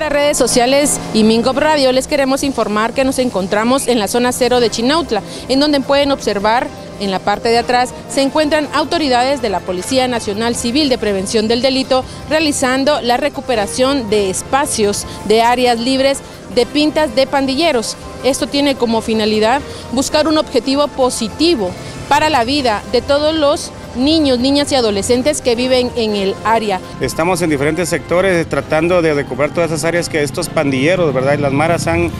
Para redes sociales y Mingo Radio les queremos informar que nos encontramos en la zona cero de Chinautla, en donde pueden observar en la parte de atrás se encuentran autoridades de la Policía Nacional Civil de Prevención del Delito realizando la recuperación de espacios de áreas libres de pintas de pandilleros. Esto tiene como finalidad buscar un objetivo positivo para la vida de todos los niños, niñas y adolescentes que viven en el área. Estamos en diferentes sectores tratando de recuperar todas esas áreas que estos pandilleros, ¿verdad? Y las maras han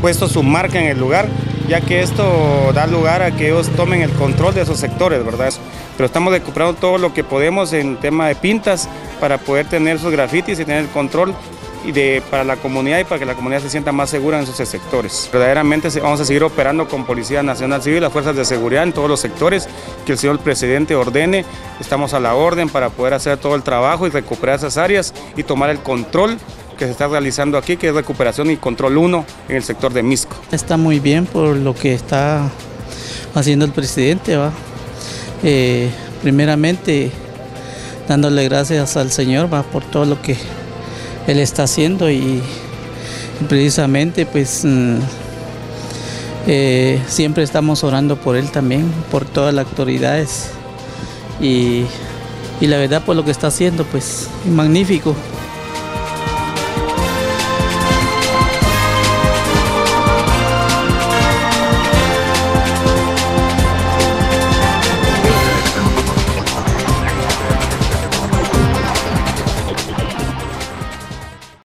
puesto su marca en el lugar, ya que esto da lugar a que ellos tomen el control de esos sectores, ¿verdad? Pero estamos recuperando todo lo que podemos en tema de pintas para poder tener esos grafitis y tener el control y de, para la comunidad y para que la comunidad se sienta más segura en esos sectores. Verdaderamente vamos a seguir operando con Policía Nacional Civil, las fuerzas de seguridad en todos los sectores que el señor presidente ordene. Estamos a la orden para poder hacer todo el trabajo y recuperar esas áreas y tomar el control que se está realizando aquí, que es recuperación y control 1 en el sector de Misco. Está muy bien por lo que está haciendo el presidente. ¿va? Eh, primeramente, dándole gracias al Señor ¿va? por todo lo que él está haciendo y, precisamente pues mm, eh, siempre estamos orando por él también, por todas las autoridades y, y la verdad por lo que está haciendo pues magnífico.